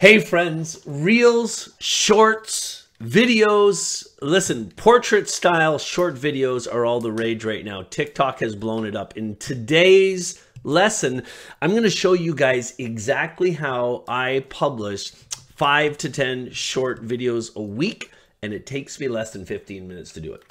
Hey friends, reels, shorts, videos. Listen, portrait style short videos are all the rage right now. TikTok has blown it up. In today's lesson, I'm going to show you guys exactly how I publish five to 10 short videos a week, and it takes me less than 15 minutes to do it.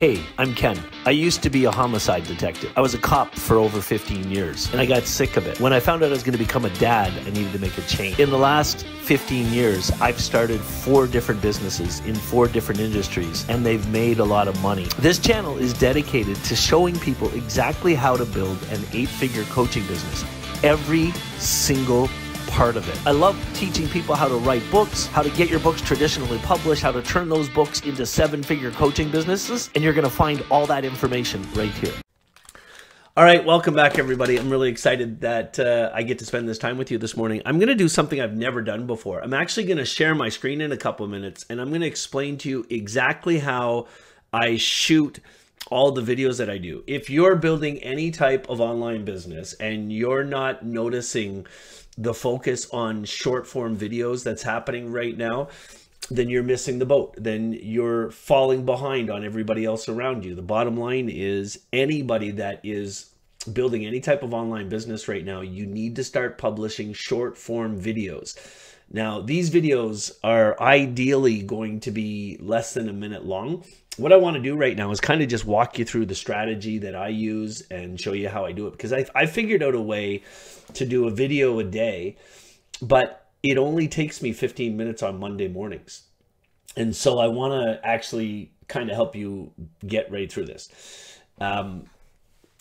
Hey, I'm Ken. I used to be a homicide detective. I was a cop for over 15 years, and I got sick of it. When I found out I was going to become a dad, I needed to make a change. In the last 15 years, I've started four different businesses in four different industries, and they've made a lot of money. This channel is dedicated to showing people exactly how to build an eight figure coaching business every single part of it. I love teaching people how to write books, how to get your books traditionally published, how to turn those books into seven figure coaching businesses, and you're going to find all that information right here. All right, welcome back, everybody. I'm really excited that uh, I get to spend this time with you this morning. I'm going to do something I've never done before. I'm actually going to share my screen in a couple of minutes, and I'm going to explain to you exactly how I shoot all the videos that I do. If you're building any type of online business and you're not noticing the focus on short form videos that's happening right now, then you're missing the boat. Then you're falling behind on everybody else around you. The bottom line is anybody that is building any type of online business right now, you need to start publishing short form videos. Now, these videos are ideally going to be less than a minute long. What I want to do right now is kind of just walk you through the strategy that I use and show you how I do it because I, I figured out a way to do a video a day, but it only takes me 15 minutes on Monday mornings. And so I want to actually kind of help you get right through this. Um,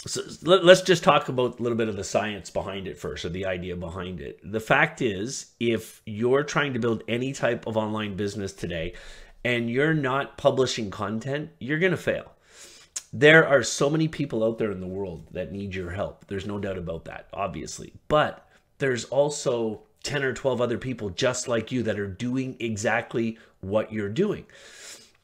so let, us just talk about a little bit of the science behind it first, or the idea behind it. The fact is, if you're trying to build any type of online business today and you're not publishing content, you're going to fail. There are so many people out there in the world that need your help. There's no doubt about that, obviously. But there's also 10 or 12 other people just like you that are doing exactly what you're doing.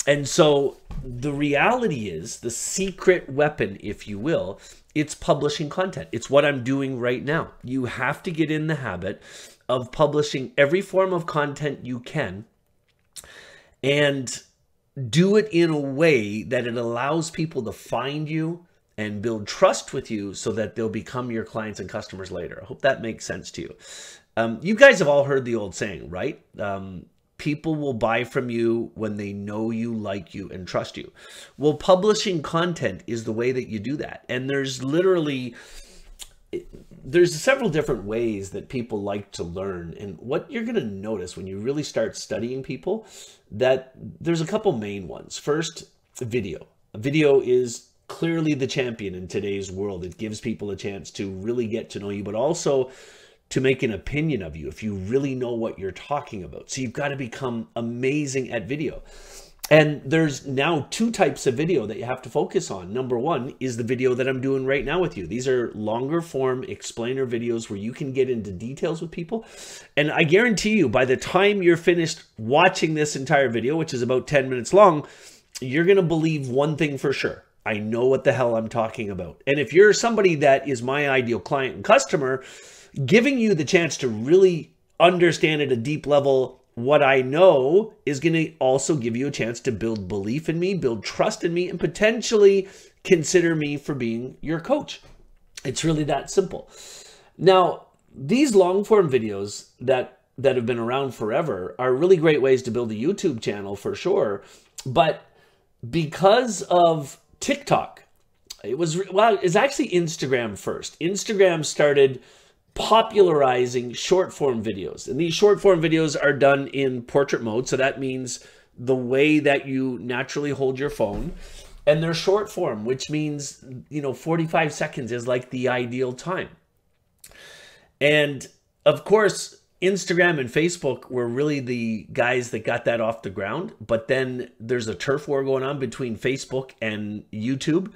And so the reality is the secret weapon, if you will, it's publishing content. It's what I'm doing right now. You have to get in the habit of publishing every form of content you can and do it in a way that it allows people to find you and build trust with you so that they'll become your clients and customers later. I hope that makes sense to you. Um, you guys have all heard the old saying, right? Um, people will buy from you when they know you, like you, and trust you. Well, publishing content is the way that you do that. And there's literally there's several different ways that people like to learn and what you're going to notice when you really start studying people that there's a couple main ones first video video is clearly the champion in today's world it gives people a chance to really get to know you but also to make an opinion of you if you really know what you're talking about. So you've got to become amazing at video. And there's now two types of video that you have to focus on. Number one is the video that I'm doing right now with you. These are longer form explainer videos where you can get into details with people. And I guarantee you, by the time you're finished watching this entire video, which is about 10 minutes long, you're going to believe one thing for sure. I know what the hell I'm talking about. And if you're somebody that is my ideal client and customer, giving you the chance to really understand at a deep level what I know is going to also give you a chance to build belief in me, build trust in me, and potentially consider me for being your coach. It's really that simple. Now, these long form videos that that have been around forever are really great ways to build a YouTube channel for sure, but because of TikTok, it was well, it's actually Instagram first. Instagram started popularizing short form videos. And these short form videos are done in portrait mode. So that means the way that you naturally hold your phone. And they're short form, which means, you know, 45 seconds is like the ideal time. And of course, Instagram and Facebook were really the guys that got that off the ground. But then there's a turf war going on between Facebook and YouTube.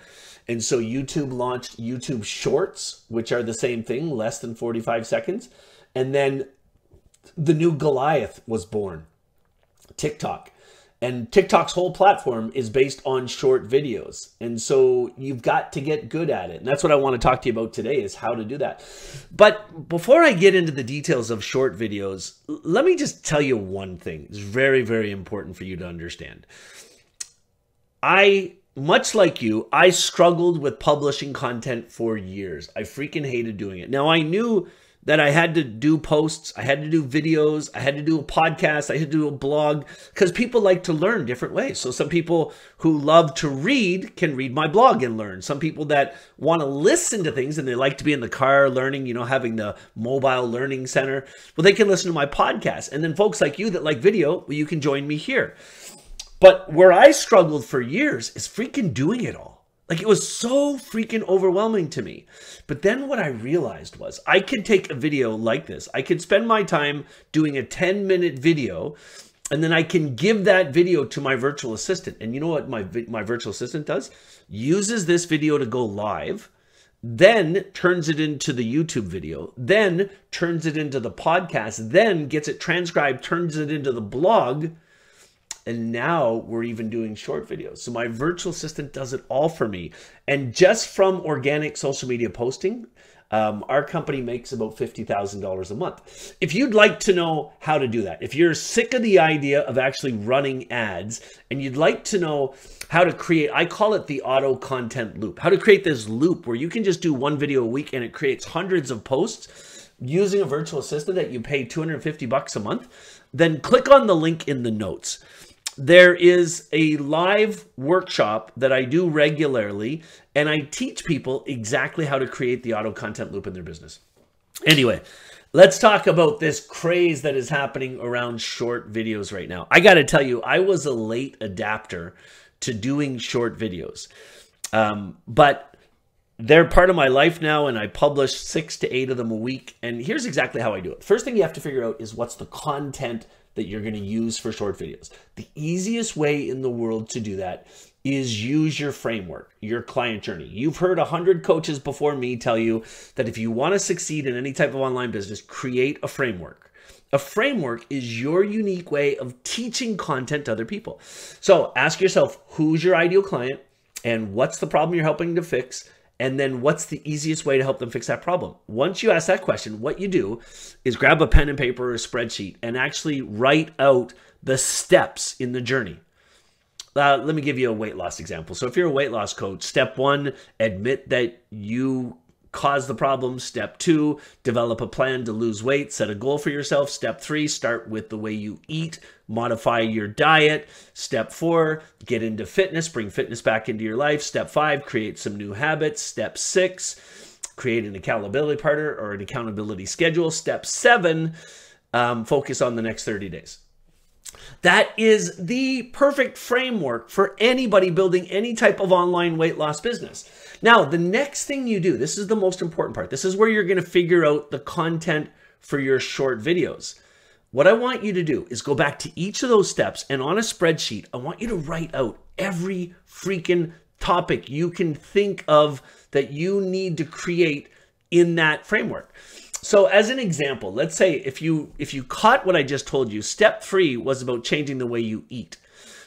And so YouTube launched YouTube Shorts, which are the same thing, less than 45 seconds. And then the new Goliath was born, TikTok. And TikTok's whole platform is based on short videos. And so you've got to get good at it. And that's what I want to talk to you about today is how to do that. But before I get into the details of short videos, let me just tell you one thing. It's very, very important for you to understand. I much like you, I struggled with publishing content for years. I freaking hated doing it. Now I knew that I had to do posts, I had to do videos, I had to do a podcast, I had to do a blog because people like to learn different ways. So some people who love to read can read my blog and learn. Some people that want to listen to things and they like to be in the car learning, you know, having the mobile learning center, well, they can listen to my podcast. And then folks like you that like video, well, you can join me here. But where I struggled for years is freaking doing it all. Like it was so freaking overwhelming to me. But then what I realized was I could take a video like this. I could spend my time doing a 10 minute video and then I can give that video to my virtual assistant. And you know what my, my virtual assistant does? Uses this video to go live, then turns it into the YouTube video, then turns it into the podcast, then gets it transcribed, turns it into the blog, and now we're even doing short videos. So my virtual assistant does it all for me. And just from organic social media posting, um, our company makes about $50,000 a month. If you'd like to know how to do that, if you're sick of the idea of actually running ads and you'd like to know how to create, I call it the auto content loop, how to create this loop where you can just do one video a week and it creates hundreds of posts using a virtual assistant that you pay 250 bucks a month, then click on the link in the notes there is a live workshop that I do regularly, and I teach people exactly how to create the auto content loop in their business. Anyway, let's talk about this craze that is happening around short videos right now. I got to tell you, I was a late adapter to doing short videos, um, but they're part of my life now, and I publish six to eight of them a week. And here's exactly how I do it. First thing you have to figure out is what's the content that you're going to use for short videos. The easiest way in the world to do that is use your framework, your client journey. You've heard a hundred coaches before me tell you that if you want to succeed in any type of online business, create a framework. A framework is your unique way of teaching content to other people. So ask yourself, who's your ideal client and what's the problem you're helping to fix? And then what's the easiest way to help them fix that problem? Once you ask that question, what you do is grab a pen and paper or a spreadsheet and actually write out the steps in the journey. Uh, let me give you a weight loss example. So if you're a weight loss coach, step one, admit that you cause the problem. Step two, develop a plan to lose weight, set a goal for yourself. Step three, start with the way you eat, modify your diet. Step four, get into fitness, bring fitness back into your life. Step five, create some new habits. Step six, create an accountability partner or an accountability schedule. Step seven, um, focus on the next 30 days. That is the perfect framework for anybody building any type of online weight loss business. Now, the next thing you do, this is the most important part. This is where you're going to figure out the content for your short videos. What I want you to do is go back to each of those steps and on a spreadsheet, I want you to write out every freaking topic you can think of that you need to create in that framework. So as an example, let's say if you if you caught what I just told you, step 3 was about changing the way you eat.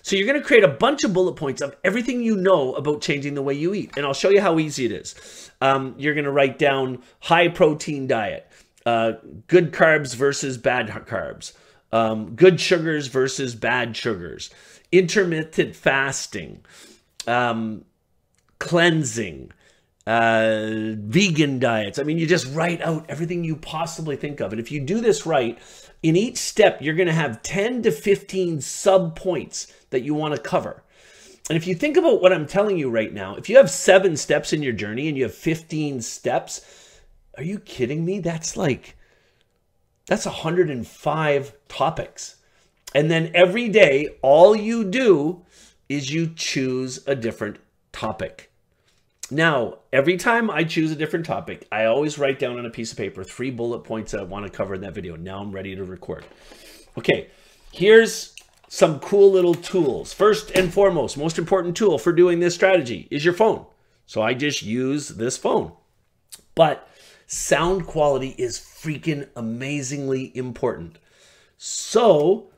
So you're going to create a bunch of bullet points of everything you know about changing the way you eat. And I'll show you how easy it is. Um, you're going to write down high protein diet, uh, good carbs versus bad carbs, um, good sugars versus bad sugars, intermittent fasting, um, cleansing, uh, vegan diets. I mean, you just write out everything you possibly think of. And if you do this right, in each step, you're going to have 10 to 15 sub points that you want to cover. And if you think about what I'm telling you right now, if you have seven steps in your journey and you have 15 steps, are you kidding me? That's like, that's 105 topics. And then every day, all you do is you choose a different topic. Now, every time I choose a different topic, I always write down on a piece of paper three bullet points that I want to cover in that video. Now I'm ready to record. Okay, here's some cool little tools. First and foremost, most important tool for doing this strategy is your phone. So I just use this phone. But sound quality is freaking amazingly important. So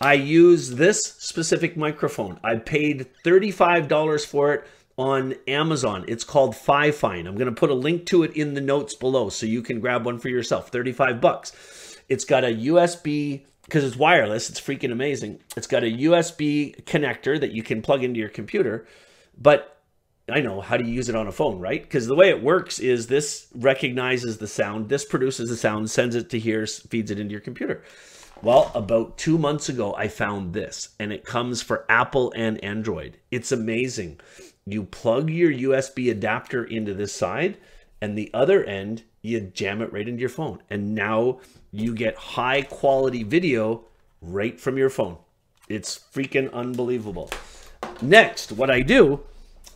I use this specific microphone. I paid $35 for it on Amazon. It's called Fifine. I'm going to put a link to it in the notes below so you can grab one for yourself. 35 bucks. It's got a USB because it's wireless. It's freaking amazing. It's got a USB connector that you can plug into your computer. But I know how to use it on a phone, right? Because the way it works is this recognizes the sound, this produces the sound, sends it to here, feeds it into your computer. Well, about two months ago, I found this, and it comes for Apple and Android. It's amazing. You plug your USB adapter into this side, and the other end, you jam it right into your phone. And now you get high quality video right from your phone. It's freaking unbelievable. Next, what I do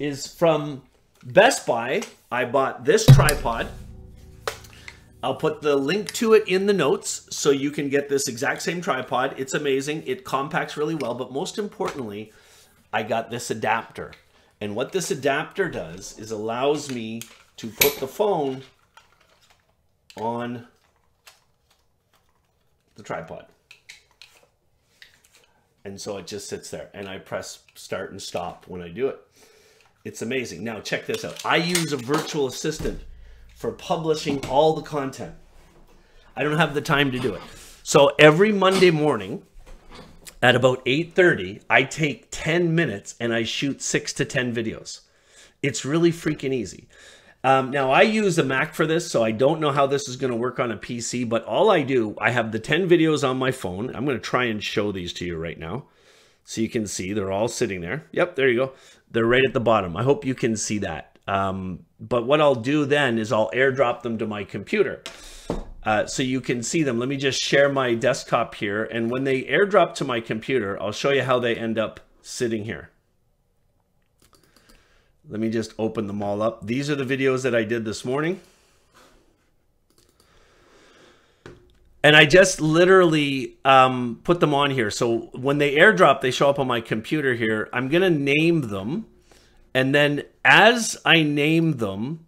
is from Best Buy, I bought this tripod. I'll put the link to it in the notes so you can get this exact same tripod. It's amazing. It compacts really well, but most importantly, I got this adapter. And what this adapter does is allows me to put the phone on the tripod. And so it just sits there and I press start and stop when I do it. It's amazing. Now check this out. I use a virtual assistant for publishing all the content. I don't have the time to do it. So every Monday morning at about 8.30, I take 10 minutes and I shoot six to 10 videos. It's really freaking easy. Um, now I use a Mac for this, so I don't know how this is going to work on a PC, but all I do, I have the 10 videos on my phone. I'm going to try and show these to you right now. So you can see they're all sitting there. Yep, there you go. They're right at the bottom. I hope you can see that. Um, but what I'll do then is I'll airdrop them to my computer. Uh, so you can see them. Let me just share my desktop here. And when they airdrop to my computer, I'll show you how they end up sitting here. Let me just open them all up. These are the videos that I did this morning. And I just literally um, put them on here. So when they airdrop, they show up on my computer here. I'm going to name them. And then as I name them,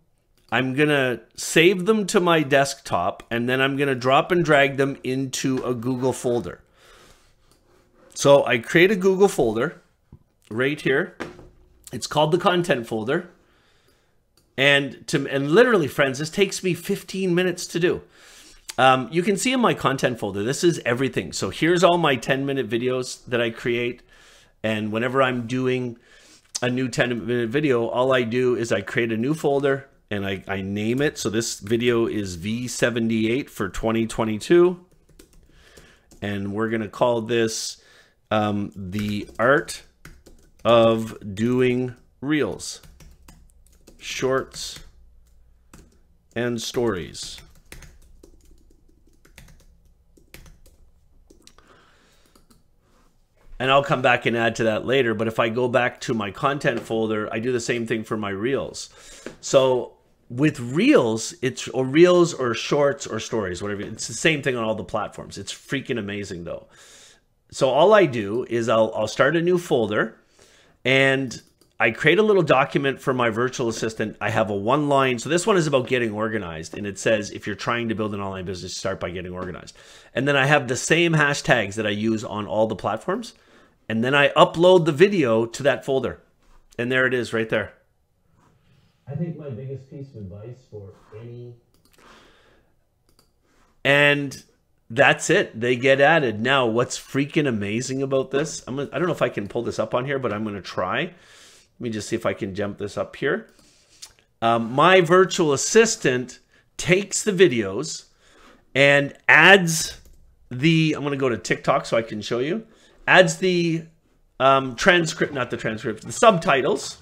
I'm going to save them to my desktop. And then I'm going to drop and drag them into a Google folder. So I create a Google folder right here. It's called the content folder. And to and literally, friends, this takes me 15 minutes to do. Um, you can see in my content folder, this is everything. So here's all my 10 minute videos that I create. And whenever I'm doing a new 10 minute video, all I do is I create a new folder and I, I name it. So this video is V78 for 2022. And we're going to call this um, the art of doing reels, shorts, and stories. And I'll come back and add to that later. But if I go back to my content folder, I do the same thing for my reels. So with reels, it's or reels or shorts or stories, whatever. It's the same thing on all the platforms. It's freaking amazing though. So all I do is I'll, I'll start a new folder and I create a little document for my virtual assistant. I have a one line. So this one is about getting organized. And it says, if you're trying to build an online business, start by getting organized. And then I have the same hashtags that I use on all the platforms. And then I upload the video to that folder. And there it is right there. I think my biggest piece of advice for any. And that's it. They get added. Now, what's freaking amazing about this? I'm gonna, I don't know if I can pull this up on here, but I'm going to try. Let me just see if I can jump this up here. Um, my virtual assistant takes the videos and adds the, I'm going to go to TikTok so I can show you, adds the um, transcript, not the transcript, the subtitles,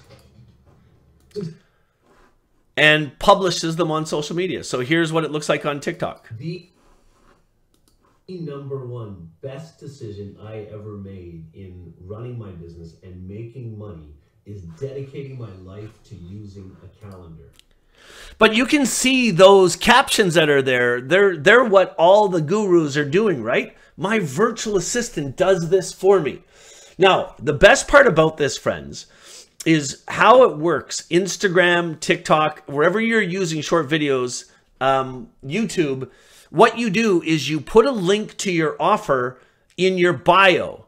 and publishes them on social media. So here's what it looks like on TikTok. The number one best decision I ever made in running my business and making money is dedicating my life to using a calendar. But you can see those captions that are there. They're they're what all the gurus are doing, right? My virtual assistant does this for me. Now, the best part about this, friends, is how it works. Instagram, TikTok, wherever you're using short videos, um, YouTube, what you do is you put a link to your offer in your bio.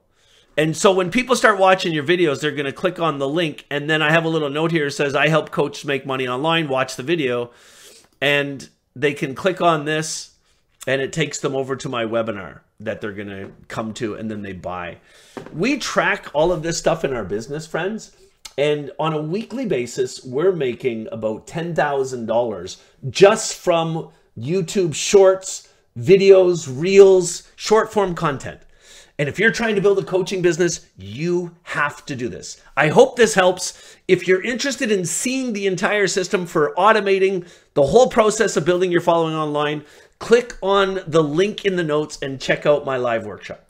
And so when people start watching your videos, they're going to click on the link. And then I have a little note here that says, I help coaches make money online. Watch the video. And they can click on this and it takes them over to my webinar that they're going to come to and then they buy. We track all of this stuff in our business, friends. And on a weekly basis, we're making about $10,000 just from YouTube shorts, videos, reels, short form content. And if you're trying to build a coaching business, you have to do this. I hope this helps. If you're interested in seeing the entire system for automating the whole process of building your following online, click on the link in the notes and check out my live workshop.